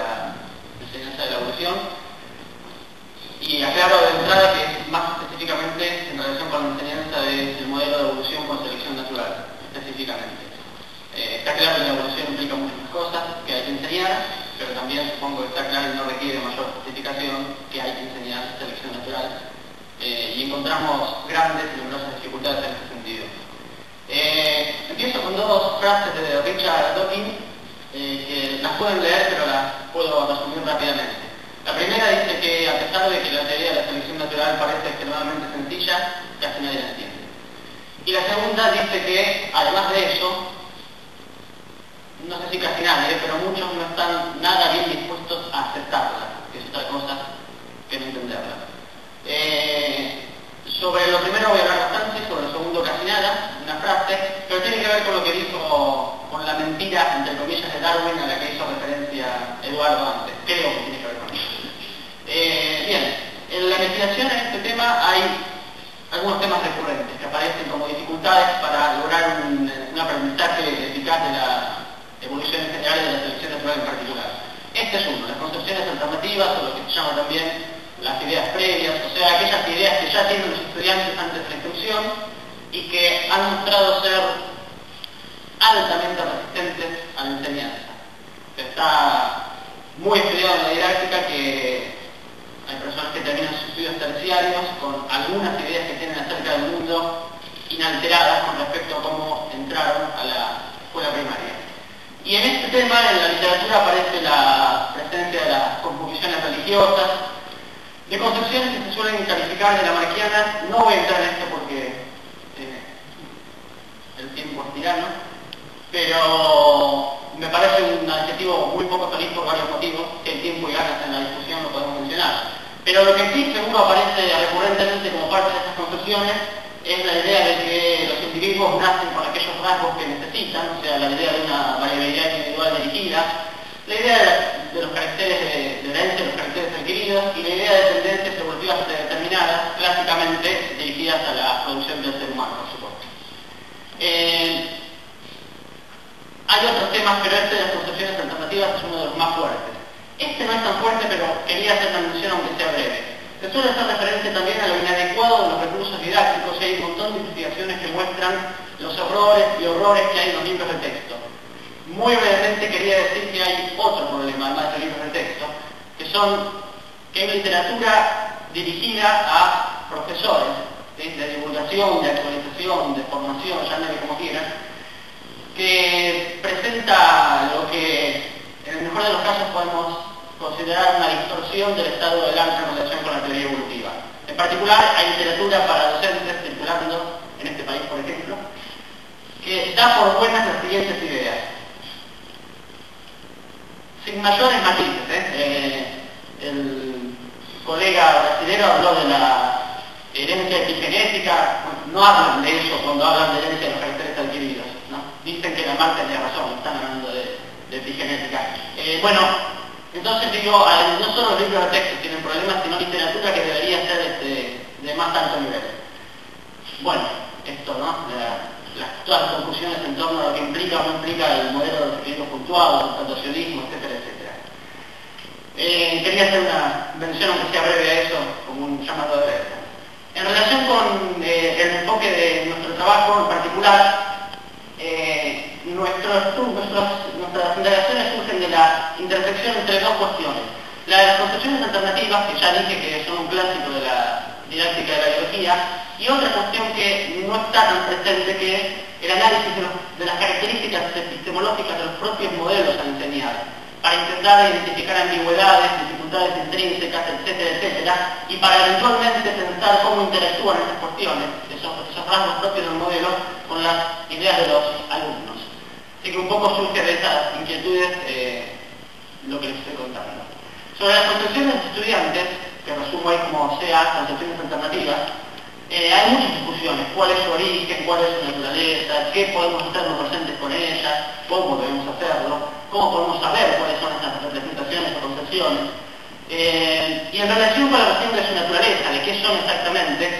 la enseñanza de la evolución. Y aclaro de entrada que es más específicamente en relación con la enseñanza del de modelo de evolución con selección natural, específicamente. Eh, está claro que la evolución implica muchas cosas que hay que enseñar, pero también supongo que está claro y no requiere mayor justificación que hay que enseñar selección natural. Eh, y encontramos grandes y numerosas dificultades en este sentido. Eh, empiezo con dos frases de Richard Dawkins, que las pueden leer, pero las puedo resumir rápidamente. La primera dice que a pesar de que la teoría de la selección natural parece extremadamente sencilla, casi nadie la entiende. Y la segunda dice que, además de eso, no sé si casi nadie, pero muchos no están nada bien dispuestos a aceptarla, que es otra cosa que no entenderla. Eh, sobre lo primero voy a hablar bastante, sobre lo segundo casi nada, una frase, pero tiene que ver con lo que dijo, con la mentira, entre comillas, de Darwin a la que hizo referencia Eduardo antes. Creo que tiene que ver con eso. Eh, bien, investigación en este tema hay algunos temas recurrentes que aparecen como dificultades para lograr un, un aprendizaje eficaz de la evolución en general y de la selección natural en particular. Este es uno, las concepciones alternativas o lo que se llama también las ideas previas, o sea, aquellas ideas que ya tienen los estudiantes antes de la instrucción y que han mostrado ser altamente resistentes a la enseñanza. Está muy estudiado en la didáctica que hay personas que terminan sus estudios terciarios con algunas ideas que tienen acerca del mundo inalteradas con respecto a cómo entraron a la escuela primaria. Y en este tema, en la literatura, aparece la presencia de las composiciones religiosas, de concepciones que se suelen calificar de la marquiana, no voy a entrar en esto porque eh, el tiempo es tirano, pero me parece un adjetivo muy poco feliz por varios motivos, el tiempo y ganas en la discusión lo podemos mencionar. Pero lo que sí seguro aparece recurrentemente como parte de estas concepciones es la idea de que los individuos nacen con aquellos rasgos que necesitan, o sea, la idea de una variabilidad individual dirigida, la idea de los caracteres de, de herencia, los caracteres adquiridos y la idea de tendencias evolutivas determinadas, clásicamente dirigidas a la producción del ser humano, por supuesto. Eh, hay otros temas, pero este de las concepciones alternativas es uno de los más fuertes. Pero quería hacer una mención aunque sea breve. Se suele hacer referencia también a lo inadecuado de los recursos didácticos y hay un montón de investigaciones que muestran los errores y horrores que hay en los libros de texto. Muy brevemente quería decir que hay otro problema, además de libros de texto, que son que hay literatura dirigida a profesores, de divulgación, de actualización, de formación, llámale como quieran, que presenta lo que en el mejor de los casos podemos considerar una distorsión del estado del arte en relación con la teoría evolutiva. En particular, hay literatura para docentes circulando en este país, por ejemplo, que da por buenas las siguientes ideas sin mayores matices. ¿eh? Eh, el colega brasileño habló de la herencia epigenética, no hablan de eso cuando hablan de herencia de los caracteres adquiridos. ¿no? Dicen que la marca tiene razón, están hablando de, de epigenética. Eh, bueno, entonces digo, no solo los libros de texto tienen problemas, sino literatura que debería ser este, de más alto nivel. Bueno, esto, ¿no? La, las, todas las conclusiones en torno a lo que implica o no implica el modelo de seguimiento puntuado, el plantacionismo, etcétera, etcétera. Eh, quería hacer una mención, aunque sea breve, a eso, como un llamado de alerta. En relación con eh, el enfoque de nuestro trabajo en particular, eh, nuestros, nuestros, nuestras indagaciones intersección entre dos cuestiones. La de las concepciones alternativas, que ya dije que son un clásico de la didáctica de la biología, y otra cuestión que no está tan presente que es el análisis de las características epistemológicas de los propios modelos a enseñar, para intentar identificar ambigüedades, dificultades intrínsecas, etcétera, etcétera, y para eventualmente pensar cómo interactúan esas cuestiones, esos, esos rasgos propios del modelo, con las ideas de los alumnos. Así que un poco surge de esas inquietudes eh, lo que les estoy contando. Sobre las concepciones de estudiantes, que resumo ahí como sea, concepciones alternativas, eh, hay muchas discusiones, cuál es su origen, cuál es su naturaleza, qué podemos hacer los docentes con ella, cómo debemos hacerlo, cómo podemos saber cuáles son estas representaciones o concepciones. Eh, y en relación con la cuestión de su naturaleza, de qué son exactamente,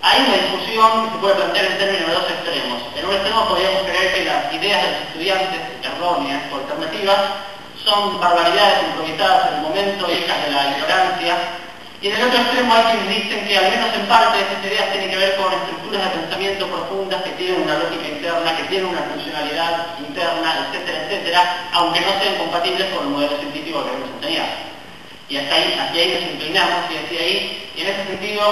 hay una discusión que se puede plantear en términos de dos extremos. En un extremo podríamos creer que las ideas de los estudiantes, erróneas o alternativas, son barbaridades improvisadas en el momento, hijas de la ignorancia, y en el otro extremo hay quienes dicen que al menos en parte estas ideas tienen que ver con estructuras de pensamiento profundas que tienen una lógica interna, que tienen una funcionalidad interna, etcétera, etcétera aunque no sean compatibles con el modelo científico que queremos enseñar. Y hasta ahí, hacia ahí nos inclinamos y hacia ahí, y en ese sentido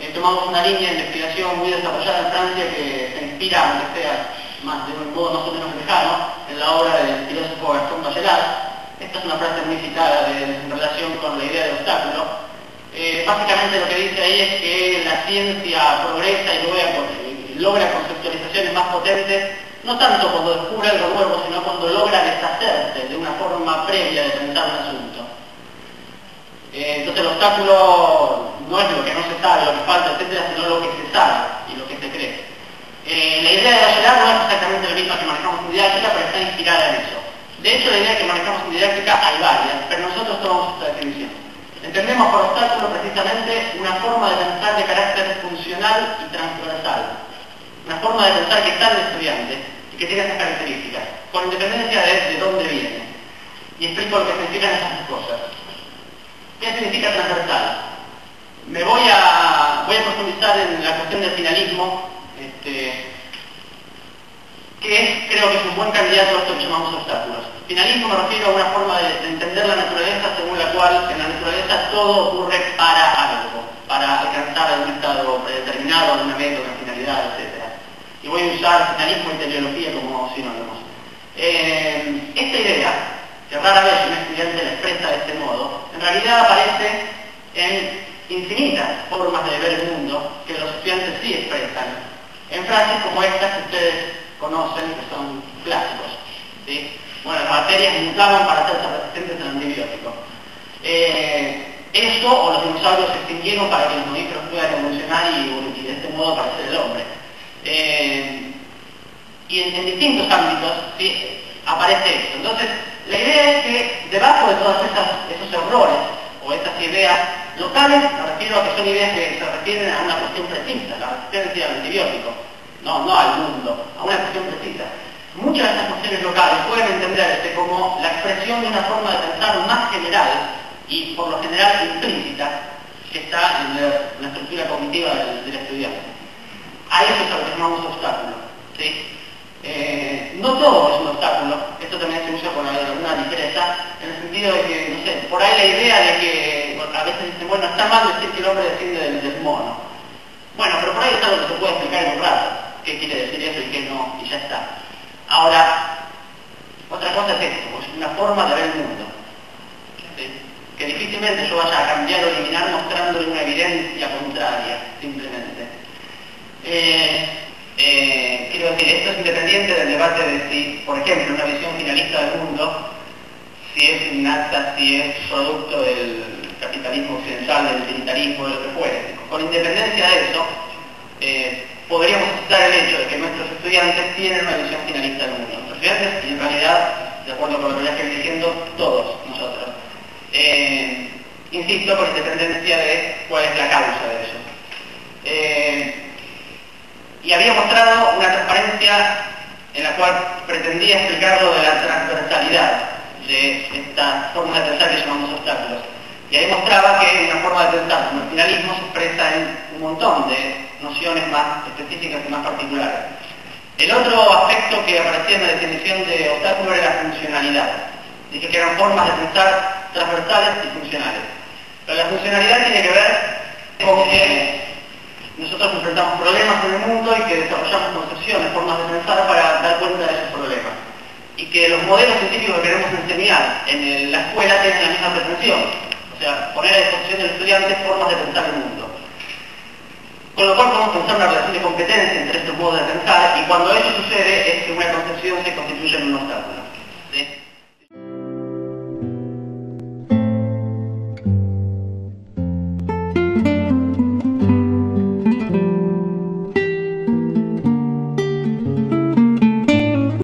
eh, tomamos una línea de investigación muy desarrollada en Francia que se inspira, aunque sea más, de un modo más o menos lejano, en la obra del filósofo Gastón Bachelard. Esta es una frase muy citada en relación con la idea de obstáculo. Eh, básicamente lo que dice ahí es que la ciencia progresa y logra conceptualizaciones más potentes, no tanto cuando descubre algo nuevo, sino cuando logra deshacerse de una forma previa de pensar un asunto. Eh, entonces el obstáculo no es lo que no se sabe, lo que falta, etcétera, sino lo que se sabe y lo que se cree. Eh, la idea de ayudar no es exactamente la misma que manejamos en didáctica, pero está inspirada en eso. De hecho, la idea que manejamos en didáctica hay varias, pero nosotros tomamos esta definición. Entendemos por obstáculo precisamente una forma de pensar de carácter funcional y transversal una forma de pensar que está el estudiante y que tiene esas características, con independencia de, de dónde viene. Y explico lo que significan esas cosas. ¿Qué significa transversal? Me voy a, voy a profundizar en la cuestión del finalismo, este, que es, creo que es un buen candidato a esto que llamamos obstáculos. Finalismo me refiero a una forma de, de entender la naturaleza según la cual en la naturaleza todo ocurre para algo, para alcanzar algún estado predeterminado, una meta, una finalidad, etc y voy a usar finalismo y teleología como sinónimos. Eh, esta idea, que rara vez un estudiante la expresa de este modo, en realidad aparece en infinitas formas de ver el mundo que los estudiantes sí expresan, en frases como estas que ustedes conocen, que son clásicos. Bueno, las bacterias mutaban para hacerse resistentes al antibiótico. Eh, eso o los dinosaurios se extinguieron para que los mamíferos puedan evolucionar y, de este modo aparecer el hombre. Eh, y en, distintos ámbitos aparece esto. Entonces, la idea es que debajo de todos esos errores o esas ideas locales, me refiero a que son ideas que se refieren a una cuestión precisa, la resistencia al antibiótico, no, no al mundo, a una cuestión precisa. Muchas de estas cuestiones locales pueden entenderse como la expresión de una forma de pensar más general y por lo general implícita que está en la, estructura cognitiva del estudiante. A eso es lo que llamamos obstáculo. Eh, no todo es un obstáculo, esto también se usa con alguna ligereza, en el sentido de que, no sé, por ahí la idea de que a veces dicen, bueno, está mal decir que el hombre desciende del, mono. Bueno, pero por ahí es algo que se puede explicar en un rato, qué quiere decir eso y qué no, y ya está. Ahora, otra cosa es esto, pues una forma de ver el mundo. Que difícilmente yo vaya a cambiar o eliminar mostrándole una evidencia contraria, simplemente. Eh, eh, quiero decir, esto es independiente del debate de si, por ejemplo, una visión finalista del mundo, si es innata, si es producto del capitalismo occidental, del utilitarismo, de lo que fuere. Con independencia de eso, eh, podríamos citar el hecho de que nuestros estudiantes tienen una visión finalista del mundo. Nuestros estudiantes, y en realidad, de acuerdo con lo que estoy diciendo, todos nosotros. insisto, con independencia de cuál es la causa de eso y había mostrado una transparencia en la cual pretendía explicar lo de la transversalidad de esta forma de pensar que llamamos obstáculos. Y ahí mostraba que una forma de pensar como el finalismo se expresa en un montón de nociones más específicas y más particulares. El otro aspecto que aparecía en la definición de obstáculo era la funcionalidad. Dije que eran formas de pensar transversales y funcionales. Pero la funcionalidad tiene que ver con que nosotros enfrentamos problemas en el mundo y que desarrollamos concepciones, formas de pensar para dar cuenta de esos problemas. Y que los modelos científicos que queremos enseñar en la escuela tienen la misma pretensión. Sea, poner a disposición del estudiante formas de pensar el mundo. Con lo cual podemos pensar una relación de competencia entre estos modos de pensar y cuando eso sucede es que una concepción se constituye en un obstáculo.